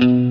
Bye.